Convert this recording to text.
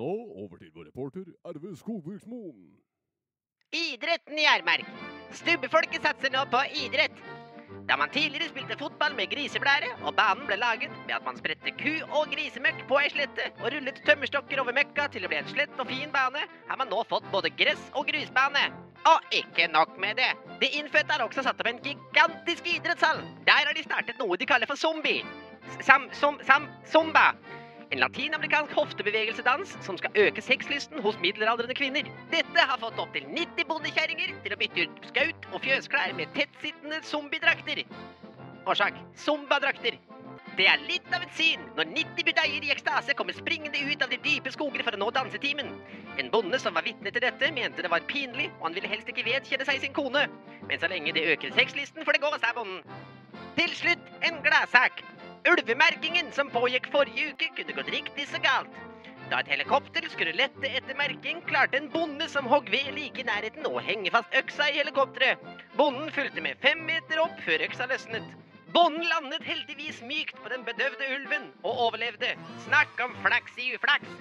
Nå over til vår reporter Arve Skogviksmoen. Idretten i Armark. Stubbefolket satser nå på idrett. Da man tidligere spilte fotball med griseblære, og banen ble laget med at man spredte ku og grisemøkk på ei slette og rullet tømmerstokker over møkka til det ble en slett og fin bane, har man nå fått både gress og grusbane. Og ikke nok med det. De innfødte har også satt opp en gigantisk idrettshall. Der har de startet noe de kaller for zombie. Sam, som, sam, zumba. En latinamerikansk hoftebevegelsedans som skal øke sexlysten hos middelaldrende kvinner. Dette har fått opptil 90 bondekjerringer til å bytte ut skaut og fjøsklær med tettsittende zombiedrakter. Årsak zombadrakter. Det er litt av et syn når 90 budeier i ekstase kommer springende ut av de dype skoger for å nå dansetimen. En bonde som var vitne til dette, mente det var pinlig, og han ville helst ikke vedkjenne seg sin kone. Men så lenge det øker sexlysten, får det gå, sa bonden. Til slutt en gladsak. Ulvemerkingen som pågikk forrige uke, kunne gått riktig så galt. Da et helikopter skulle lette etter merking, klarte en bonde som hogg ved like i nærheten å henge fast øksa i helikopteret. Bonden fulgte med fem meter opp før øksa løsnet. Bonden landet heldigvis mykt på den bedøvde ulven og overlevde. Snakk om flaks i uflaks.